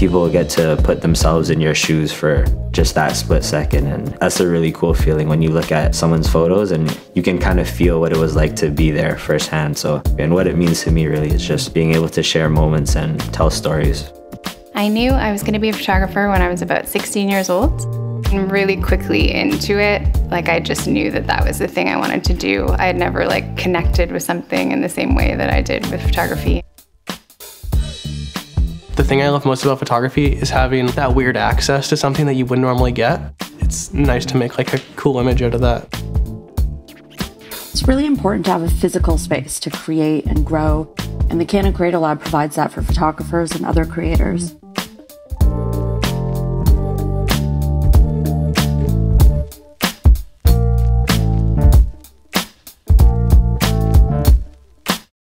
people get to put themselves in your shoes for just that split second. And that's a really cool feeling when you look at someone's photos and you can kind of feel what it was like to be there firsthand. So, and what it means to me really is just being able to share moments and tell stories. I knew I was going to be a photographer when I was about 16 years old. And really quickly into it, like I just knew that that was the thing I wanted to do. I had never like connected with something in the same way that I did with photography. The thing I love most about photography is having that weird access to something that you wouldn't normally get. It's nice to make like a cool image out of that. It's really important to have a physical space to create and grow, and the Canon Creator Lab provides that for photographers and other creators.